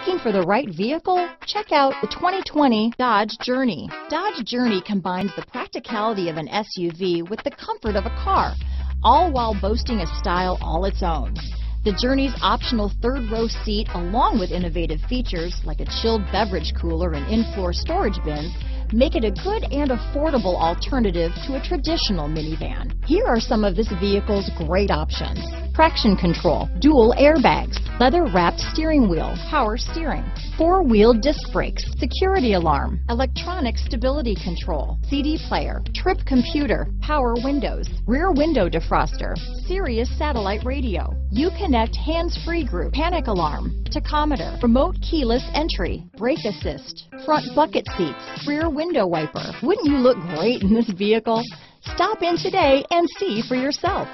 Looking for the right vehicle? Check out the 2020 Dodge Journey. Dodge Journey combines the practicality of an SUV with the comfort of a car, all while boasting a style all its own. The Journey's optional third row seat, along with innovative features like a chilled beverage cooler and in-floor storage bins, make it a good and affordable alternative to a traditional minivan. Here are some of this vehicle's great options. Traction control, dual airbags, leather wrapped steering wheel, power steering, four wheel disc brakes, security alarm, electronic stability control, CD player, trip computer, power windows, rear window defroster, Sirius satellite radio, Uconnect hands-free group, panic alarm, tachometer, remote keyless entry, brake assist, front bucket seats, rear window wiper. Wouldn't you look great in this vehicle? Stop in today and see for yourself.